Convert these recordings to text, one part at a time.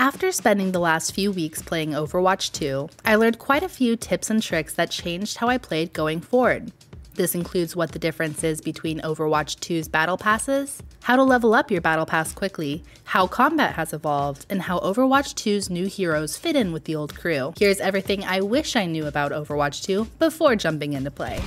After spending the last few weeks playing Overwatch 2, I learned quite a few tips and tricks that changed how I played going forward. This includes what the difference is between Overwatch 2's battle passes, how to level up your battle pass quickly, how combat has evolved, and how Overwatch 2's new heroes fit in with the old crew. Here's everything I wish I knew about Overwatch 2 before jumping into play.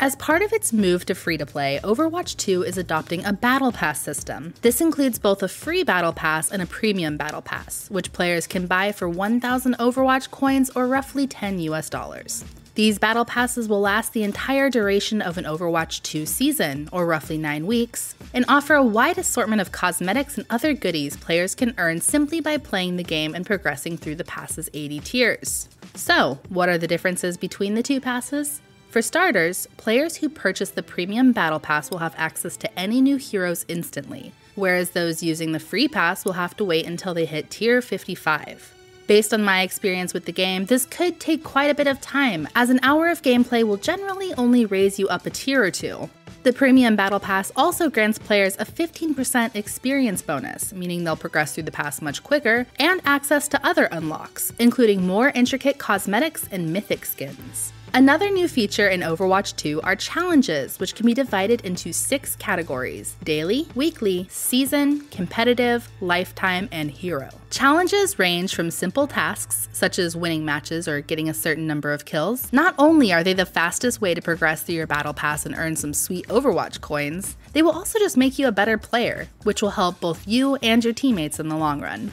As part of its move to free to play, Overwatch 2 is adopting a Battle Pass system. This includes both a free Battle Pass and a premium Battle Pass, which players can buy for 1,000 Overwatch coins or roughly 10 US dollars. These battle passes will last the entire duration of an Overwatch 2 season, or roughly 9 weeks, and offer a wide assortment of cosmetics and other goodies players can earn simply by playing the game and progressing through the pass's 80 tiers. So, what are the differences between the two passes? For starters, players who purchase the Premium Battle Pass will have access to any new heroes instantly, whereas those using the Free Pass will have to wait until they hit Tier 55. Based on my experience with the game, this could take quite a bit of time, as an hour of gameplay will generally only raise you up a tier or two. The Premium Battle Pass also grants players a 15% experience bonus, meaning they'll progress through the pass much quicker, and access to other unlocks, including more intricate cosmetics and mythic skins. Another new feature in Overwatch 2 are challenges, which can be divided into six categories daily, weekly, season, competitive, lifetime, and hero. Challenges range from simple tasks, such as winning matches or getting a certain number of kills. Not only are they the fastest way to progress through your battle pass and earn some sweet Overwatch coins, they will also just make you a better player, which will help both you and your teammates in the long run.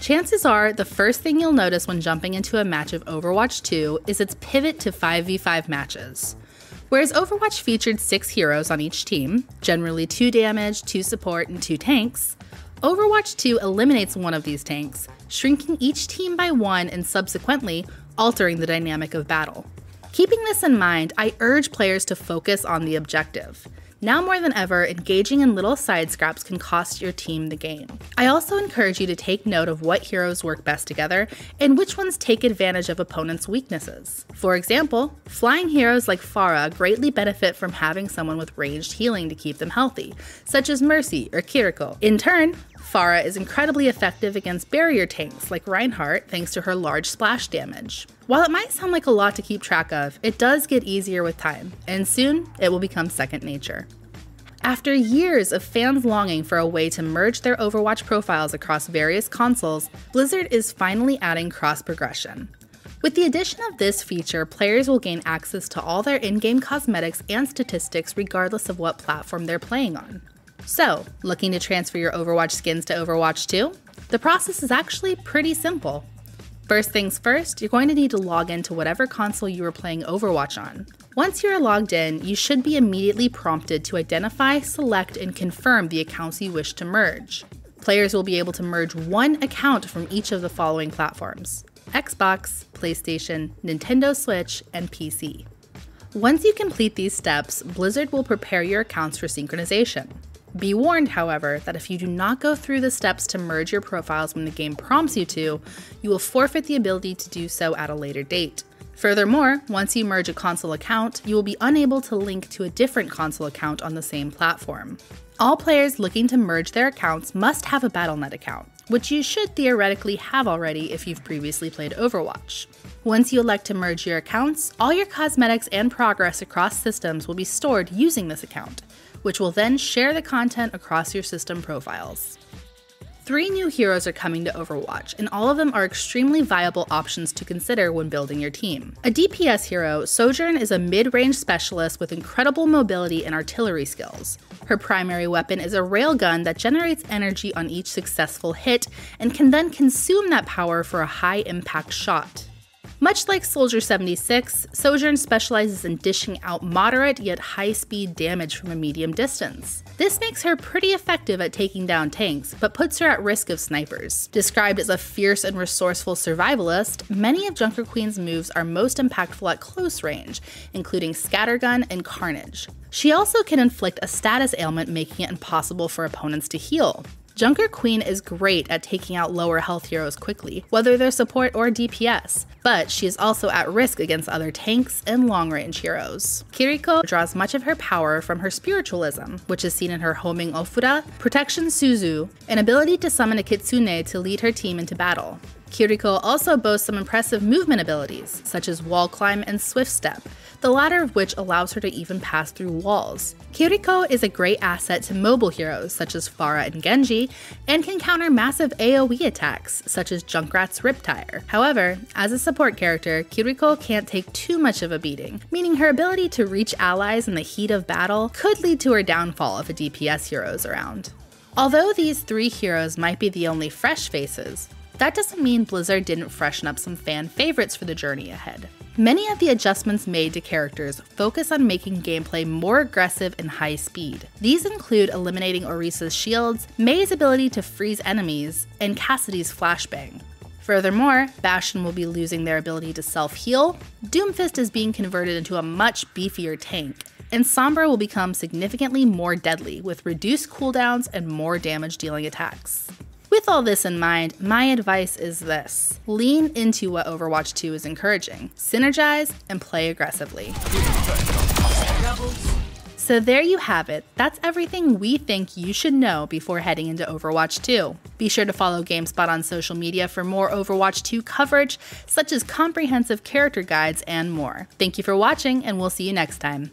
Chances are the first thing you'll notice when jumping into a match of Overwatch 2 is its pivot to 5v5 matches. Whereas Overwatch featured six heroes on each team, generally 2 damage, 2 support, and 2 tanks, Overwatch 2 eliminates one of these tanks, shrinking each team by one and subsequently altering the dynamic of battle. Keeping this in mind, I urge players to focus on the objective. Now more than ever, engaging in little side scraps can cost your team the game. I also encourage you to take note of what heroes work best together and which ones take advantage of opponents' weaknesses. For example, flying heroes like Pharah greatly benefit from having someone with ranged healing to keep them healthy, such as Mercy or Kiriko. In turn, Pharah is incredibly effective against barrier tanks like Reinhardt thanks to her large splash damage. While it might sound like a lot to keep track of, it does get easier with time, and soon it will become second nature. After years of fans longing for a way to merge their Overwatch profiles across various consoles, Blizzard is finally adding cross progression. With the addition of this feature, players will gain access to all their in game cosmetics and statistics regardless of what platform they're playing on. So, looking to transfer your Overwatch skins to Overwatch 2? The process is actually pretty simple. First things first, you're going to need to log into whatever console you are playing Overwatch on. Once you are logged in, you should be immediately prompted to identify, select, and confirm the accounts you wish to merge. Players will be able to merge one account from each of the following platforms Xbox, PlayStation, Nintendo Switch, and PC. Once you complete these steps, Blizzard will prepare your accounts for synchronization. Be warned, however, that if you do not go through the steps to merge your profiles when the game prompts you to, you will forfeit the ability to do so at a later date. Furthermore, once you merge a console account, you will be unable to link to a different console account on the same platform. All players looking to merge their accounts must have a Battle.net account, which you should theoretically have already if you've previously played Overwatch. Once you elect to merge your accounts, all your cosmetics and progress across systems will be stored using this account, which will then share the content across your system profiles. Three new heroes are coming to Overwatch, and all of them are extremely viable options to consider when building your team. A DPS hero, Sojourn is a mid range specialist with incredible mobility and artillery skills. Her primary weapon is a railgun that generates energy on each successful hit and can then consume that power for a high impact shot. Much like Soldier 76, Sojourn specializes in dishing out moderate yet high speed damage from a medium distance. This makes her pretty effective at taking down tanks, but puts her at risk of snipers. Described as a fierce and resourceful survivalist, many of Junker Queen's moves are most impactful at close range, including Scattergun and Carnage. She also can inflict a status ailment, making it impossible for opponents to heal. Junker Queen is great at taking out lower health heroes quickly, whether they're support or DPS, but she is also at risk against other tanks and long range heroes. Kiriko draws much of her power from her spiritualism, which is seen in her homing Ofuda, protection Suzu, and ability to summon a Kitsune to lead her team into battle. Kiriko also boasts some impressive movement abilities, such as wall climb and swift step, the latter of which allows her to even pass through walls. Kiriko is a great asset to mobile heroes such as Pharah and Genji, and can counter massive AoE attacks such as Junkrat's Riptire. However, as a support character, Kiriko can't take too much of a beating, meaning her ability to reach allies in the heat of battle could lead to her downfall if a DPS hero is around. Although these three heroes might be the only fresh faces, that doesn't mean Blizzard didn't freshen up some fan favorites for the journey ahead. Many of the adjustments made to characters focus on making gameplay more aggressive and high speed. These include eliminating Orisa's shields, Mei's ability to freeze enemies, and Cassidy's flashbang. Furthermore, Bastion will be losing their ability to self heal, Doomfist is being converted into a much beefier tank, and Sombra will become significantly more deadly with reduced cooldowns and more damage dealing attacks. With all this in mind, my advice is this lean into what Overwatch 2 is encouraging, synergize, and play aggressively. So there you have it. That's everything we think you should know before heading into Overwatch 2. Be sure to follow GameSpot on social media for more Overwatch 2 coverage, such as comprehensive character guides and more. Thank you for watching, and we'll see you next time.